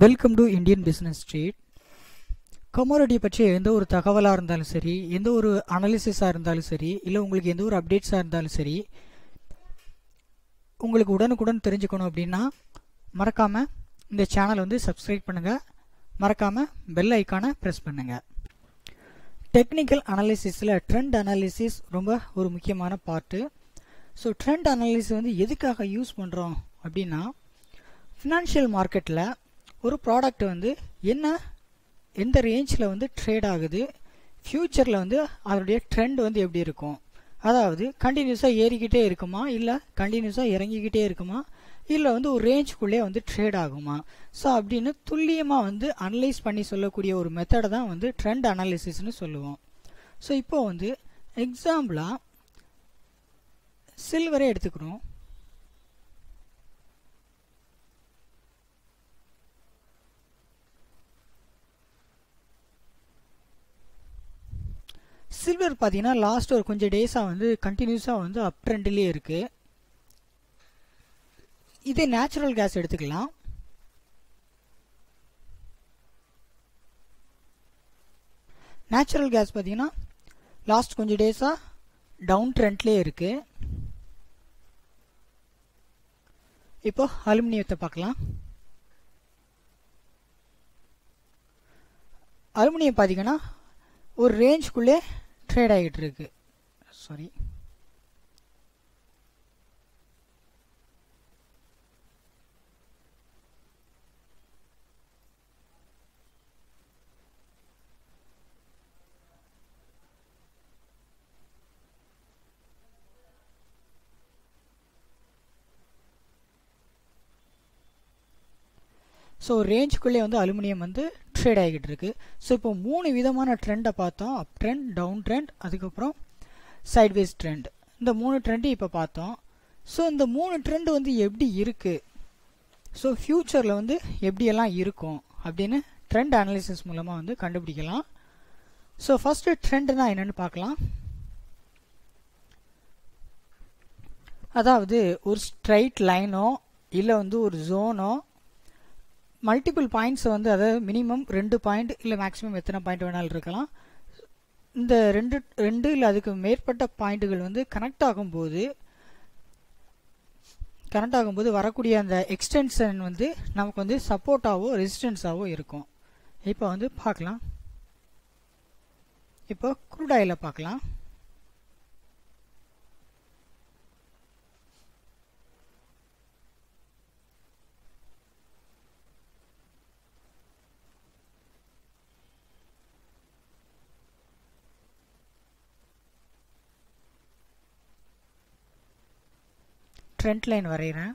Welcome to Indian business street commodity பற்றி எந்த ஒரு தகவலாக இருந்தாலும் சரி எந்த ஒரு அனாலிசிஸாக இருந்தாலும் சரி இல்லை உங்களுக்கு எந்த ஒரு அப்டேட்ஸாக இருந்தாலும் சரி உங்களுக்கு உடனுக்குடன் தெரிஞ்சுக்கணும் அப்படின்னா மறக்காமல் இந்த சேனல் வந்து சப்ஸ்கிரைப் பண்ணுங்கள் மறக்காமல் பெல் ஐக்கானை ப்ரெஸ் பண்ணுங்கள் டெக்னிக்கல் அனாலிசிஸில் ட்ரெண்ட் அனாலிசிஸ் ரொம்ப ஒரு முக்கியமான பார்ட்டு ஸோ ட்ரெண்ட் அனாலிசிஸ் வந்து எதுக்காக யூஸ் பண்ணுறோம் அப்படின்னா ஃபினான்ஷியல் மார்க்கெட்டில் ஒரு ப்ராடக்ட் வந்து என்ன எந்த ரேஞ்சில் வந்து ட்ரேட் ஆகுது ஃப்யூச்சரில் வந்து அதனுடைய ட்ரெண்ட் வந்து எப்படி இருக்கும்? அதாவது கண்டினியூஸாக ஏறிக்கிட்டே இருக்குமா? இல்லை கண்டினியூஸாக இறங்கிக்கிட்டே இருக்குமா? இல்லை வந்து ஒரு ரேஞ்சுக்குள்ளே வந்து ட்ரேட் ஆகுமா? ஸோ அப்படின்னு துல்லியமாக வந்து அனலைஸ் பண்ணி சொல்லக்கூடிய ஒரு மெத்தடை தான் வந்து ட்ரெண்ட் அனாலிசிஸ்னு சொல்லுவோம். ஸோ இப்போ வந்து எக்ஸாம்பிளாக சில்வரே எடுத்துக்கிறோம். சில்வர் பார்த்தீங்கன்னா லாஸ்ட் ஒரு கொஞ்சம் டேஸாக வந்து கண்டினியூஸாக வந்து அப் ட்ரெண்ட்லேயே இருக்குது இதே நேச்சுரல் கேஸ் எடுத்துக்கலாம். நேச்சுரல் கேஸ் பார்த்தீங்கன்னா லாஸ்ட் கொஞ்சம் டேஸாக டவுன் ட்ரெண்ட்லேயே இருக்குது இப்போ அலுமினியத்தை பார்க்கலாம். அலுமினியம் பார்த்தீங்கன்னா ஒரு ரேஞ்சுக்குள்ளே ட்ரேட் ஆகிட்டு இருக்கு சாரி ஸோ ரேஞ்சுக்குள்ளே வந்து அலுமினியம் வந்து ட்ரேட் ஆகிட்டு இருக்கு ஸோ இப்போ மூணு விதமான ட்ரெண்டை பார்த்தோம். அப் ட்ரெண்ட் டவுன் ட்ரெண்ட் அதுக்கப்புறம் சைட்வேஸ் ட்ரெண்ட் இந்த மூணு ட்ரெண்டு இப்போ பார்த்தோம். ஸோ இந்த மூணு ட்ரெண்டு வந்து எப்படி இருக்குது ஸோ ஃப்யூச்சரில் வந்து எப்படியெல்லாம் இருக்கும்? அப்படின்னு ட்ரெண்ட் அனாலிசிஸ் மூலமாக வந்து கண்டுபிடிக்கலாம். ஸோ ஃபஸ்ட்டு ட்ரெண்டுனா என்னென்னு பார்க்கலாம். அதாவது ஒரு ஸ்ட்ரைட் லைனோ இல்லை வந்து ஒரு ஜோனோ மல்டிபிள் பாயிண்ட்ஸை வந்து அதாவது மினிமம் ரெண்டு பாயிண்ட் இல்லை மேக்ஸிமம் எத்தனை பாயிண்ட் வேணாலும் இருக்கலாம். இந்த ரெண்டு ரெண்டு இல்லை அதுக்கு மேற்பட்ட பாயிண்ட்டுகள் வந்து கனெக்ட் ஆகும்போது கனெக்ட் ஆகும்போது வரக்கூடிய அந்த எக்ஸ்டென்ஷன் வந்து நமக்கு வந்து சப்போர்ட்டாகவோ ரெசிஸ்டன்ஸாகவோ இருக்கும். இப்போ வந்து பார்க்கலாம். இப்போ குரூட் ஆயில பார்க்கலாம். ட்ரெண்ட் லைன் வரைகிறேன்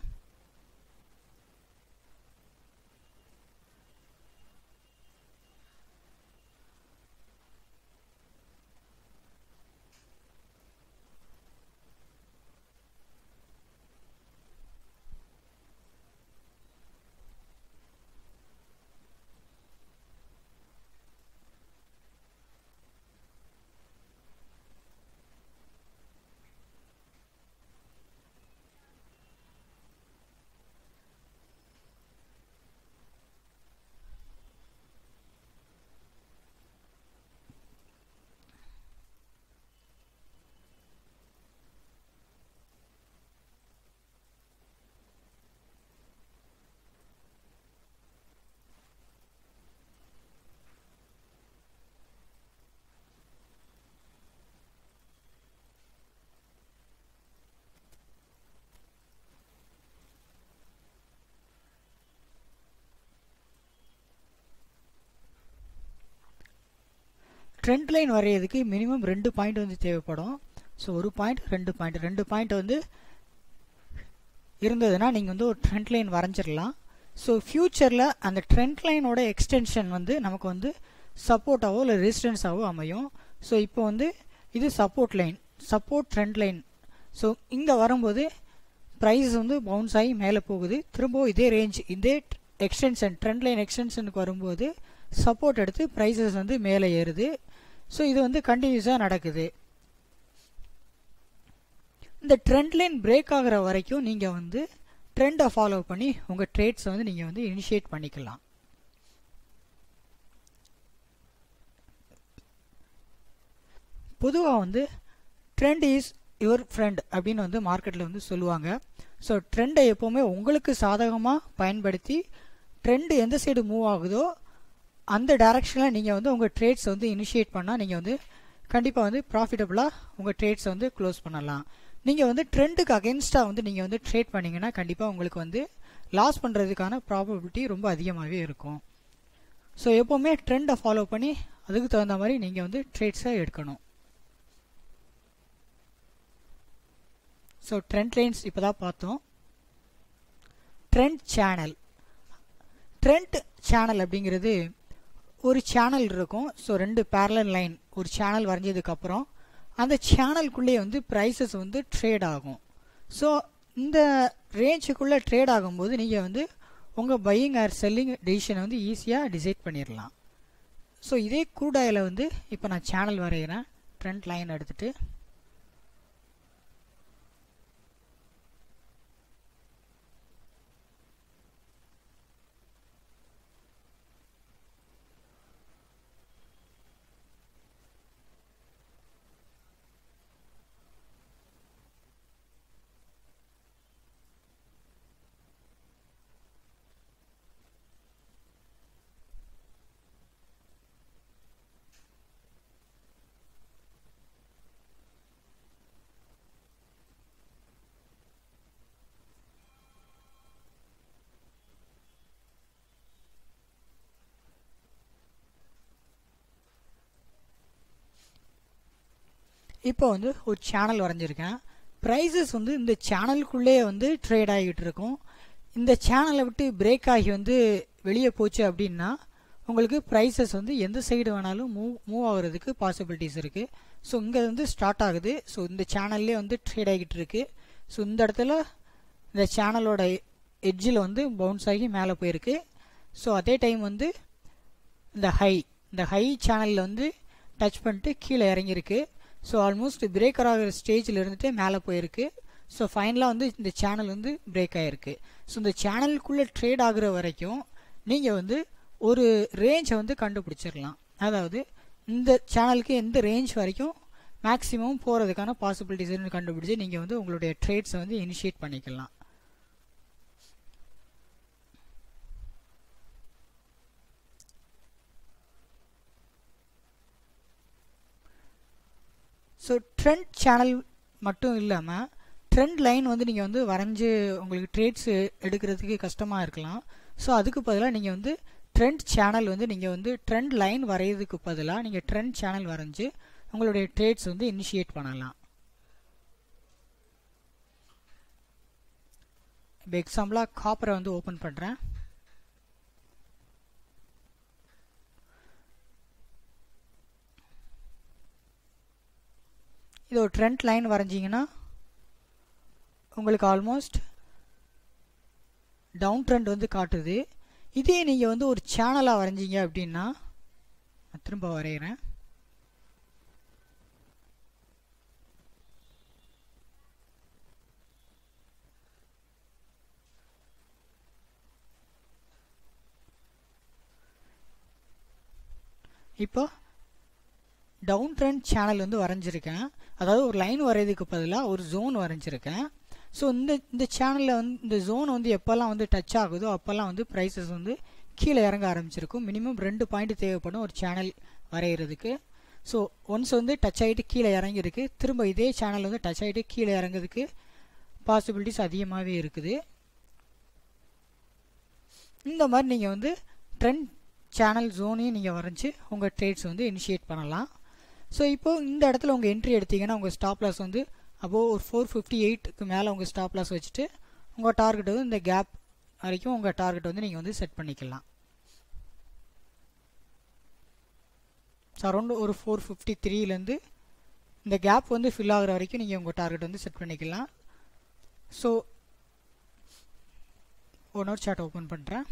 ட்ரெண்ட் லைன் வரைகிறதுக்கு மினிமம் ரெண்டு பாயிண்ட் வந்து தேவைப்படும். ஸோ ஒரு பாயிண்ட் ரெண்டு பாயிண்ட் ரெண்டு பாயிண்ட் வந்து இருந்ததுன்னா நீங்கள் வந்து ஒரு ட்ரெண்ட் லைன் வரைஞ்சிடலாம் ஸோ ஃப்யூச்சரில் அந்த ட்ரெண்ட் லைனோட எக்ஸ்டென்ஷன் வந்து நமக்கு வந்து சப்போர்ட்டாவோ இல்லை ரெசிஸ்டன்ஸாவோ அமையும். ஸோ இப்போ வந்து இது support line support trend line so இங்கே வரும்போது ப்ரைஸ் வந்து பவுன்ஸ் ஆகி மேலே போகுது. திரும்பவும் இதே ரேஞ்ச் இதே எக்ஸ்டென்ஷன் ட்ரெண்ட் லைன் எக்ஸ்டென்ஷனுக்கு வரும்போது சப்போர்ட் எடுத்து ப்ரைஸஸ் வந்து மேலே ஏறுது. ஸோ இது வந்து கண்டினியூஸாக நடக்குது. இந்த ட்ரெண்ட் லைன் பிரேக் ஆகிற வரைக்கும் நீங்கள் வந்து ட்ரெண்டை ஃபாலோ பண்ணி உங்கள் ட்ரேட்ஸை வந்து நீங்கள் வந்து இனிஷியேட் பண்ணிக்கலாம். பொதுவாக வந்து ட்ரெண்ட் இஸ் யுவர் ஃப்ரெண்ட் அப்படின்னு வந்து மார்க்கெட்டில் வந்து சொல்லுவாங்க. ஸோ ட்ரெண்டை எப்போவுமே உங்களுக்கு சாதகமாக பயன்படுத்தி ட்ரெண்டு எந்த சைடு மூவ் ஆகுதோ அந்த டைரக்ஷனில் நீங்கள் வந்து உங்கள் ட்ரேட்ஸ் வந்து இனிஷியேட் பண்ணால் நீங்கள் வந்து கண்டிப்பாக வந்து ப்ராஃபிட்டபுளாக உங்கள் ட்ரேட்ஸை வந்து க்ளோஸ் பண்ணலாம். நீங்கள் வந்து ட்ரெண்டுக்கு அகேன்ஸ்டாக வந்து நீங்கள் வந்து ட்ரேட் பண்ணிங்கன்னா கண்டிப்பாக உங்களுக்கு வந்து லாஸ் பண்ணுறதுக்கான ப்ராபபிலிட்டி ரொம்ப அதிகமாகவே இருக்கும். ஸோ எப்போவுமே ட்ரெண்டை ஃபாலோ பண்ணி அதுக்கு தகுந்த மாதிரி நீங்கள் வந்து ட்ரேட்ஸை எடுக்கணும். ஸோ ட்ரெண்ட் லைன்ஸ் இப்போ தான் பார்த்தோம். ட்ரெண்ட் சேனல் ட்ரெண்ட் சேனல் அப்படிங்கிறது ஒரு சேனல் இருக்கும். ஸோ ரெண்டு பேரலன் லைன் ஒரு சேனல் வரைஞ்சதுக்கப்புறம் அந்த சேனலுக்குள்ளேயே வந்து ப்ரைஸஸ் வந்து ட்ரேட் ஆகும். ஸோ இந்த ரேஞ்சுக்குள்ளே ட்ரேட் ஆகும்போது நீங்கள் வந்து உங்கள் பையிங் ஆர் செல்லிங் டெசிஷனை வந்து ஈஸியாக டிசைட் பண்ணிடலாம் ஸோ இதே கூடாயில் வந்து இப்போ நான் சேனல் வரைகிறேன் ட்ரெண்ட் லைன் எடுத்துகிட்டு இப்போ வந்து ஒரு சேனல் வரைஞ்சிருக்கேன். ப்ரைஸஸ் வந்து இந்த சேனலுக்குள்ளேயே வந்து ட்ரேட் ஆகிட்டு இருக்கும். இந்த சேனலை விட்டு பிரேக் ஆகி வந்து வெளியே போச்சு அப்படின்னா உங்களுக்கு ப்ரைஸஸ் வந்து எந்த சைடு வேணாலும் மூவ் மூவ் ஆகுறதுக்கு பாசிபிலிட்டிஸ் இருக்குது ஸோ இங்கே வந்து ஸ்டார்ட் ஆகுது. ஸோ இந்த சேனல்லே வந்து ட்ரேட் ஆகிட்டு இருக்குது ஸோ இந்த இடத்துல இந்த சேனலோட எட்ஜில் வந்து பவுன்ஸ் ஆகி மேலே போயிருக்கு. ஸோ அதே டைம் வந்து இந்த ஹை இந்த ஹை சேனலில் வந்து டச் பண்ணிட்டு கீழே இறங்கியிருக்கு. ஸோ ஆல்மோஸ்ட் பிரேக்கர் ஆகிற ஸ்டேஜில் இருந்துட்டு மேலே போயிருக்கு. ஸோ ஃபைனலாக வந்து இந்த சேனல் வந்து பிரேக் ஆகிருக்கு ஸோ இந்த சேனலுக்குள்ளே ட்ரேட் ஆகுற வரைக்கும் நீங்கள் வந்து ஒரு ரேஞ்சை வந்து கண்டுபிடிச்சிடலாம் அதாவது இந்த சேனலுக்கு எந்த ரேஞ்ச் வரைக்கும் மேக்ஸிமம் போகிறதுக்கான பாசிபிலிட்டிஸ் கண்டுபிடிச்சி நீங்கள் வந்து உங்களுடைய ட்ரேட்ஸை வந்து இனிஷியேட் பண்ணிக்கலாம். ஸோ ட்ரெண்ட் சேனல் மட்டும் இல்லாமல் ட்ரெண்ட் லைன் வந்து நீங்கள் வந்து வரைஞ்சி உங்களுக்கு ட்ரேட்ஸ் எடுக்கிறதுக்கு கஷ்டமாக இருக்கலாம். ஸோ அதுக்கு பதிலாக நீங்கள் வந்து ட்ரெண்ட் சேனல் வந்து நீங்கள் வந்து ட்ரெண்ட் லைன் வரைகிறதுக்கு பதிலாக நீங்கள் ட்ரெண்ட் சேனல் வரைஞ்சி உங்களுடைய ட்ரேட்ஸ் வந்து இனிஷியேட் பண்ணலாம். இப்போ எக்ஸாம்பிளாக காப்பரை வந்து ஓப்பன் பண்ணுறேன் இது ஒரு ட்ரெண்ட் லைன் வரைஞ்சிங்கன்னா உங்களுக்கு ஆல்மோஸ்ட் டவுன் ட்ரெண்ட் வந்து காட்டுது. இதே நீங்கள் வந்து ஒரு சேனலாக வரைஞ்சிங்க அப்படின்னா நான் திரும்ப வரைகிறேன் இப்போ டவுன் ட்ரெண்ட் சேனல் வந்து வரைஞ்சிருக்கேன். அதாவது ஒரு லைன் வரையதுக்கு பதிலாக ஒரு ஜோன் வரைஞ்சிருக்கேன். ஸோ இந்த இந்த சேனலில் வந்து இந்த ஜோன் வந்து எப்போல்லாம் வந்து டச் ஆகுதோ அப்போல்லாம் வந்து ப்ரைஸஸ் வந்து கீழே இறங்க ஆரம்பிச்சிருக்கும். மினிமம் ரெண்டு பாயிண்ட் தேவைப்படும் ஒரு சேனல் வரைகிறதுக்கு ஸோ ஒன்ஸ் வந்து டச் ஆகிட்டு கீழே இறங்கியிருக்கு திரும்ப இதே சேனல் வந்து டச் ஆகிட்டு கீழே இறங்குறதுக்கு பாசிபிலிட்டிஸ் அதிகமாகவே இருக்குது. இந்த மாதிரி நீங்கள் வந்து ட்ரெண்ட் சேனல் ஜோனையும் நீங்கள் வரைஞ்சி உங்கள் ட்ரேட்ஸ் வந்து இனிஷியேட் பண்ணலாம். ஸோ இப்போது இந்த இடத்துல உங்கள் என்ட்ரி எடுத்தீங்கன்னா உங்கள் ஸ்டாப் லாஸ் வந்து அப்போது ஒரு ஃபோர் ஃபிஃப்டி எயிட்டுக்கு மேலே உங்கள் ஸ்டாப் லாஸ் வச்சுட்டு உங்கள் டார்கெட் வந்து இந்த கேப் வரைக்கும் உங்கள் டார்கெட் வந்து நீங்கள் வந்து செட் பண்ணிக்கலாம். ஸோ அரௌண்ட் ஒரு ஃபோர் ஃபிஃப்டி த்ரீலேருந்து இந்த கேப் வந்து ஃபில் ஆகிற வரைக்கும் நீங்கள் உங்கள் டார்கெட் வந்து செட் பண்ணிக்கலாம். So one hour chart open பண்ணுறேன்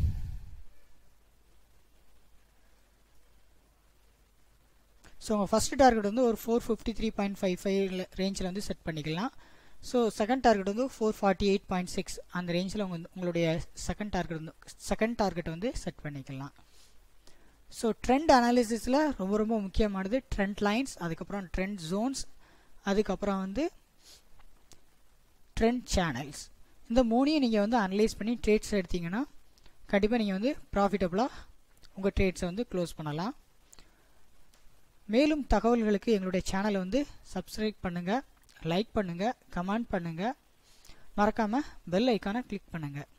ஸோ உங்கள் ஃபஸ்ட்டு டார்கெட் வந்து ஒரு four fifty three point five five ரேஞ்சில் வந்து செட் பண்ணிக்கலாம். ஸோ செகண்ட் டார்கெட் வந்து four forty eight point six அந்த ரேஞ்சில் உங்கள் உங்களுடைய செகண்ட் டார்கெட் வந்து செகண்ட் டார்கெட் வந்து செட் பண்ணிக்கலாம். ஸோ ட்ரெண்ட் அனாலிசிஸில் ரொம்ப ரொம்ப முக்கியமானது ட்ரெண்ட் லைன்ஸ் அதுக்கப்புறம் ட்ரெண்ட் ஜோன்ஸ் அதுக்கப்புறம் வந்து ட்ரெண்ட் சேனல்ஸ் இந்த மூணையும் நீங்கள் வந்து அனலைஸ் பண்ணி ட்ரேட்ஸ் எடுத்தீங்கன்னா கண்டிப்பாக நீங்கள் வந்து ப்ராஃபிட்டபுளாக உங்கள் ட்ரேட்ஸை வந்து க்ளோஸ் பண்ணலாம். மேலும் தகவல்களுக்கு எங்களுடைய சேனலை வந்து சப்ஸ்கிரைப் பண்ணுங்கள் லைக் பண்ணுங்கள் கமெண்ட் பண்ணுங்கள் மறக்காமல் பெல் ஐக்கானை கிளிக் பண்ணுங்கள்